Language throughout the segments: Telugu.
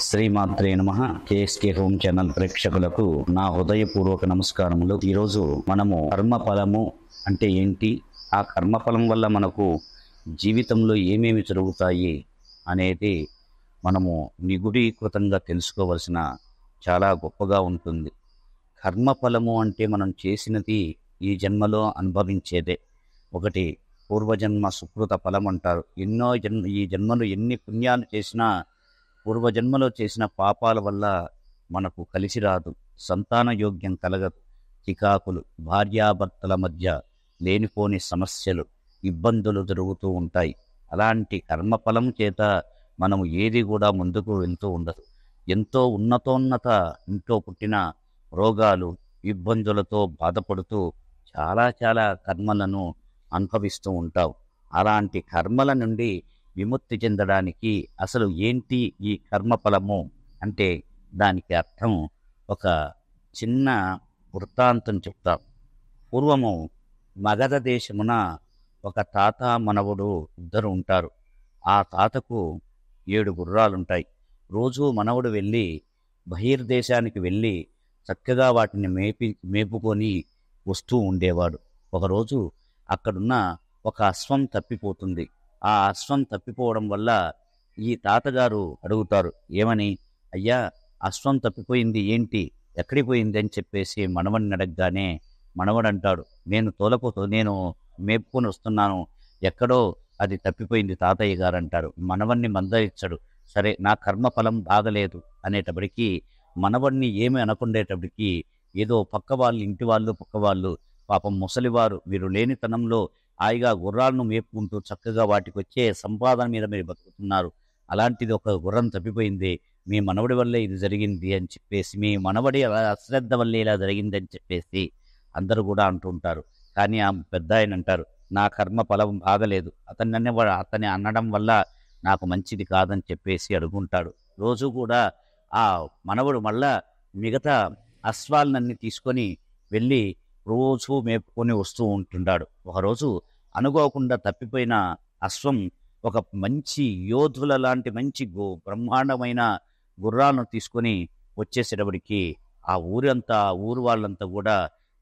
శ్రీమాత్రే నమ. కేఎస్కే హోమ్ ఛానల్ ప్రేక్షకులకు నా హృదయపూర్వక నమస్కారములు. ఈరోజు మనము కర్మఫలము అంటే ఏంటి? ఆ కర్మఫలం వల్ల మనకు జీవితంలో ఏమేమి జరుగుతాయి అనేది మనము నిగుడీకృతంగా తెలుసుకోవలసిన చాలా గొప్పగా ఉంటుంది. కర్మఫలము అంటే మనం చేసినది ఈ జన్మలో అనుభవించేదే. ఒకటి పూర్వజన్మ సుకృత ఫలం అంటారు. ఎన్నో జన్మ ఈ జన్మలు ఎన్ని పుణ్యాలు చేసినా పూర్వజన్మలో చేసిన పాపాల వల్ల మనకు కలిసి రాదు. సంతాన యోగ్యం కలగదు చికాకులు భార్యాభర్తల మధ్య లేనిపోని సమస్యలు ఇబ్బందులు జరుగుతూ ఉంటాయి. అలాంటి కర్మఫలం చేత మనము ఏది కూడా ముందుకు వెళ్తూ ఉండదు. ఎంతో ఉన్నతోన్నత ఇంట్లో పుట్టిన రోగాలు ఇబ్బందులతో బాధపడుతూ చాలా చాలా కర్మలను అనుభవిస్తూ ఉంటావు. అలాంటి కర్మల నుండి విముక్తి చెందడానికి అసలు ఏంటి ఈ కర్మఫలము అంటే దానికి అర్థం ఒక చిన్న వృత్తాంతం చెప్తాం. పూర్వము మగధ దేశమున ఒక తాత మనవడు ఇద్దరు ఉంటారు. ఆ తాతకు ఏడు గుర్రాలుంటాయి. రోజు మనవడు వెళ్ళి బహిర్దేశానికి వెళ్ళి చక్కగా వాటిని మేపి మేపుకొని వస్తూ ఉండేవాడు. ఒకరోజు అక్కడున్న ఒక అశ్వం తప్పిపోతుంది. ఆ అశ్వం తప్పిపోవడం వల్ల ఈ తాతగారు అడుగుతారు ఏమని? అయ్యా అశ్వం తప్పిపోయింది ఏంటి? ఎక్కడికి పోయింది? అని చెప్పేసి మనవడిని అడగగానే మనవడు అంటాడు నేను తోలపోతూ నేను మేపుకొని వస్తున్నాను ఎక్కడో అది తప్పిపోయింది తాతయ్య గారు అంటారు. మనవణ్ణి మందరించడు సరే నా కర్మఫలం బాగలేదు అనేటప్పటికీ మనవడిని ఏమి అనకుండేటప్పటికీ ఏదో పక్క వాళ్ళు ఇంటి వాళ్ళు పక్క వాళ్ళు పాపం ముసలివారు వీరు లేనితనంలో హాయిగా గుర్రాలను మేపుకుంటూ చక్కగా వాటికి వచ్చే సంపాదన మీద మీరు బతుకుతున్నారు. అలాంటిది ఒక గుర్రం తప్పిపోయింది. మీ మనవడి వల్లే ఇది జరిగింది అని చెప్పేసి మీ మనవడి అశ్రద్ధ వల్లే ఇలా జరిగింది అని చెప్పేసి అందరూ కూడా అంటుంటారు కానీ ఆ పెద్ద ఆయన అంటారు నా కర్మ ఫలం బాగలేదు. అతన్ని అనేవాడు అతని అనడం వల్ల నాకు మంచిది కాదని చెప్పేసి అడుగుంటాడు. రోజు కూడా ఆ మనవడు మళ్ళా మిగతా అశ్వాలన్నీ తీసుకొని వెళ్ళి రోజు మేపుకొని వస్తూ ఉంటున్నాడు ఒకరోజు అనుకోకుండా తప్పిపోయిన అశ్వం ఒక మంచి యోధుల లాంటి మంచి గో బ్రహ్మాండమైన గుర్రాలను తీసుకొని వచ్చేసేటప్పటికి ఆ ఊరంతా ఊరు వాళ్ళంతా కూడా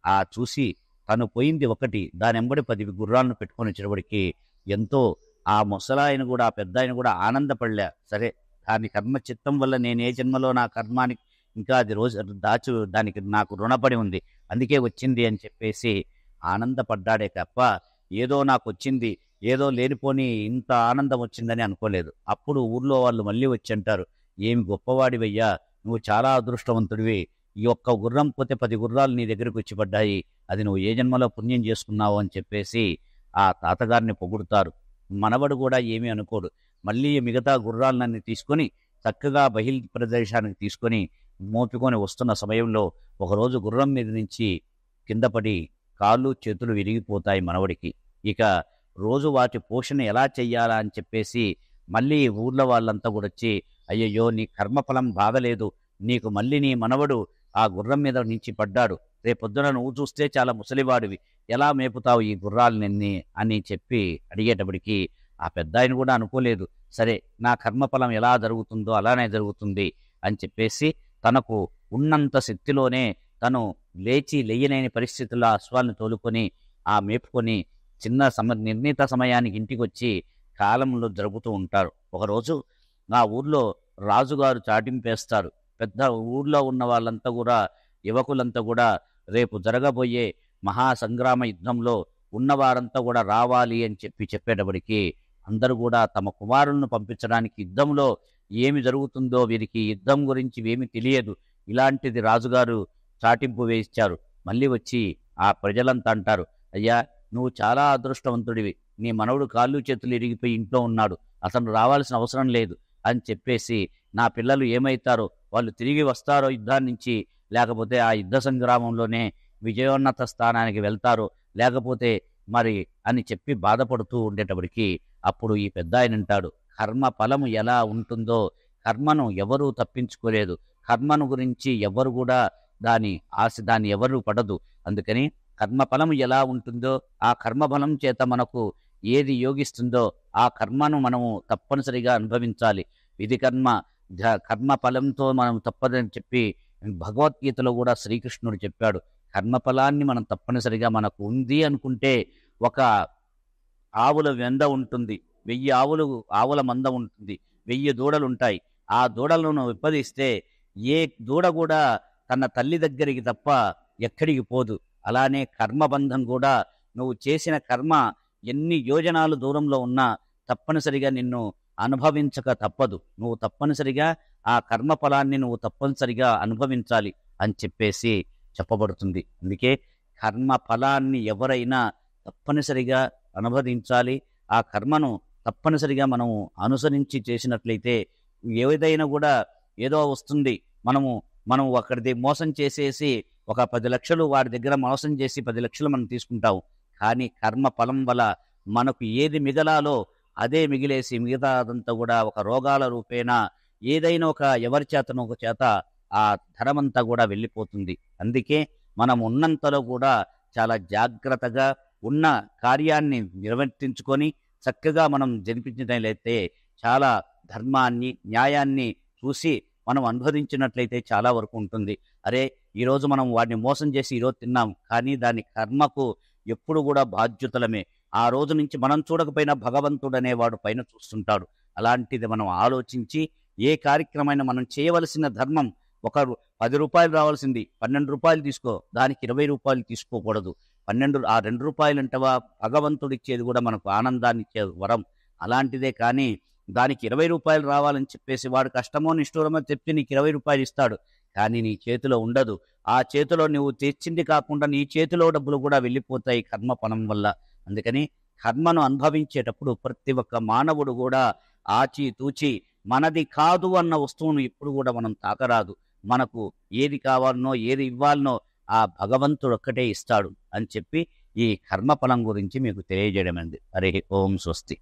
ఆ చూసి తను పోయింది ఒకటి దాని ఎంబడి పది గుర్రాలను పెట్టుకొని వచ్చేటప్పటికి ఎంతో ఆ ముసలాయన కూడా ఆ పెద్ద ఆయన కూడా ఆనందపడలే. సరే దాని కర్మ చిత్తం వల్ల నేను ఏ జన్మలో నా కర్మానికి ఇంకా అది రోజు దాచు దానికి నాకు రుణపడి ఉంది. అందుకే వచ్చింది అని చెప్పేసి ఆనందపడ్డాడే తప్ప ఏదో నాకు వచ్చింది ఏదో లేనిపోని ఇంత ఆనందం వచ్చిందని అనుకోలేదు. అప్పుడు ఊర్లో వాళ్ళు మళ్ళీ వచ్చి అంటారు ఏమి గొప్పవాడివయ్యా నువ్వు చాలా అదృష్టవంతుడివి. ఈ ఒక్క గుర్రం పోతే పది గుర్రాలు నీ దగ్గరికి వచ్చి పడ్డాయి. అది నువ్వు ఏ జన్మలో పుణ్యం చేసుకున్నావు? అని చెప్పేసి ఆ తాతగారిని పొగుడుతారు. మనవడు కూడా ఏమీ అనుకోడు. మళ్ళీ మిగతా గుర్రాలన్నీ తీసుకొని చక్కగా బహిల్ ప్రదేశానికి తీసుకొని మోపుకొని వస్తున్న సమయంలో ఒకరోజు గుర్రం మీద నుంచి కిందపడి కాళ్ళు చేతులు విరిగిపోతాయి మనవడికి. ఇక రోజు వాటి పోషణ ఎలా చెయ్యాలా అని చెప్పేసి మళ్ళీ ఊర్లో వాళ్ళంతా కూడా వచ్చి అయ్యయ్యో నీ కర్మఫలం బాగలేదు నీకు మళ్ళీ నీ మనవడు ఆ గుర్రం మీద నుంచి పడ్డాడు. రేపొద్దున నువ్వు చూస్తే చాలా ముసలివాడివి. ఎలా మేపుతావు ఈ గుర్రాలన్నీ అని చెప్పి అడిగేటప్పటికి ఆ పెద్ద ఆయన కూడా అనుకోలేదు. సరే నా కర్మఫలం ఎలా జరుగుతుందో అలానే జరుగుతుంది అని చెప్పేసి తనకు ఉన్నంత శక్తిలోనే తను లేచి లేయలేని పరిస్థితుల్లో అశ్వాలను తోలుకొని ఆ మేపుకొని చిన్న సమ నిర్ణీత సమయానికి ఇంటికి వచ్చి కాలంలో జరుగుతూ ఉంటారు. ఒకరోజు నా ఊర్లో రాజుగారు చాటింపేస్తారు. పెద్ద ఊర్లో ఉన్న వాళ్ళంతా కూడా యువకులంతా కూడా రేపు జరగబోయే మహాసంగ్రామ యుద్ధంలో ఉన్నవారంతా కూడా రావాలి అని చెప్పి చెప్పేటప్పటికీ అందరూ కూడా తమ కుమారులను పంపించడానికి యుద్ధంలో ఏమి జరుగుతుందో వీరికి యుద్ధం గురించి ఏమి తెలియదు. ఇలాంటిది రాజుగారు చాటింపు వేయించారు మళ్ళీ వచ్చి ఆ ప్రజలంతా అంటారు అయ్యా నువ్వు చాలా అదృష్టవంతుడివి. నీ మనవడు కాళ్ళు చేతులు ఇరిగిపోయి ఇంట్లో ఉన్నాడు. అతను రావాల్సిన అవసరం లేదు అని చెప్పేసి నా పిల్లలు ఏమైతారో వాళ్ళు తిరిగి వస్తారో యుద్ధాన్ని నుంచి లేకపోతే ఆ యుద్ధ సంగ్రామంలోనే విజయోన్నత స్థానానికి వెళ్తారో లేకపోతే మరి అని చెప్పి బాధపడుతూ ఉండేటప్పటికి అప్పుడు ఈ పెద్ద ఆయన అంటాడు కర్మ ఫలము ఎలా ఉంటుందో కర్మను ఎవరూ తప్పించుకోలేదు. కర్మను గురించి ఎవరు కూడా దాని ఆశ దాన్ని ఎవరు పడదు. అందుకని కర్మఫలం ఎలా ఉంటుందో ఆ కర్మఫలం చేత మనకు ఏది యోగిస్తుందో ఆ కర్మను మనము తప్పనిసరిగా అనుభవించాలి. విధి కర్మ కర్మఫలంతో కర్మ ఫలంతో మనం తప్పదని చెప్పి భగవద్గీతలో కూడా శ్రీకృష్ణుడు చెప్పాడు. కర్మ ఫలాన్ని మనం తప్పనిసరిగా మనకు ఉంది అనుకుంటే ఒక ఆవుల వెంద ఉంటుంది. వెయ్యి ఆవులు ఆవుల మంద ఉంటుంది. వెయ్యి దూడలు ఉంటాయి ఆ దూడలను విప్పదీస్తే ఏ దూడ కూడా తన తల్లి దగ్గరికి తప్ప ఎక్కడికి పోదు. అలానే కర్మబంధం కూడా. నువ్వు చేసిన కర్మ ఎన్ని యోజనాలు దూరంలో ఉన్నా తప్పనిసరిగా నిన్ను అనుభవించక తప్పదు. నువ్వు తప్పనిసరిగా ఆ కర్మ ఫలాన్ని నువ్వు తప్పనిసరిగా అనుభవించాలి అని చెప్పేసి చెప్పబడుతుంది. అందుకే కర్మ ఫలాన్ని ఎవరైనా తప్పనిసరిగా అనుభవించాలి. ఆ కర్మను తప్పనిసరిగా మనం అనుసరించి చేసినట్లయితే ఏదైనా కూడా ఏదో వస్తుంది. మనము మనం ఒకరిది మోసం చేసేసి ఒక పది లక్షలు వాడి దగ్గర మోసం చేసి పది లక్షలు మనం తీసుకుంటాం కానీ కర్మ ఫలం వల్ల మనకు ఏది మిగలాలో అదే మిగిలేసి మిగతా అదంతా కూడా ఒక రోగాల రూపేణా ఏదైనా ఒక ఎవరి చేతనో ఒక చేత ఆ ధరమంతా కూడా వెళ్ళిపోతుంది. అందుకే మనం ఉన్నంతలో కూడా చాలా జాగ్రత్తగా ఉన్న కార్యాన్ని నిర్వర్తించుకొని చక్కగా మనం జరిపించినట్లయితే చాలా ధర్మాన్ని న్యాయాన్ని చూసి మనం అనుభవించినట్లయితే చాలా వరకు ఉంటుంది. అరే ఈరోజు మనం వాడిని మోసం చేసి ఈరోజు తిన్నాం కానీ దాని కర్మకు ఎప్పుడు కూడా బాధ్యతలమే. ఆ రోజు నుంచి మనం చూడకపోయినా భగవంతుడు అనేవాడు పైన చూస్తుంటాడు. అలాంటిది మనం ఆలోచించి ఏ కార్యక్రమైనా మనం చేయవలసిన ధర్మం ఒకరు పది రూపాయలు రావాల్సింది పన్నెండు రూపాయలు తీసుకో దానికి ఇరవై రూపాయలు తీసుకోకూడదు. పన్నెండు ఆ రెండు రూపాయలు అంటవా భగవంతుడిచ్చేది కూడా మనకు ఆనందాన్ని ఇచ్చే వరం. అలాంటిదే కానీ దానికి ఇరవై రూపాయలు రావాలని చెప్పేసి వాడు కష్టమో నిష్ఠూరమో చెప్పి నీకు ఇరవై రూపాయలు ఇస్తాడు. కానీ నీ చేతిలో ఉండదు. ఆ చేతిలో నువ్వు తెచ్చింది కాకుండా నీ చేతిలో డబ్బులు కూడా వెళ్ళిపోతాయి కర్మ పణం వల్ల. అందుకని కర్మను అనుభవించేటప్పుడు ప్రతి ఒక్క మానవుడు కూడా ఆచి తూచి మనది కాదు అన్న వస్తువును ఎప్పుడు కూడా మనం తాకరాదు. మనకు ఏది కావాలనో ఏది ఇవ్వాలనో ఆ భగవంతుడు ఒక్కటే ఇస్తాడు అని చెప్పి ఈ కర్మఫలం గురించి మీకు తెలియజేయడం అండి హరి ఓం స్వస్తి.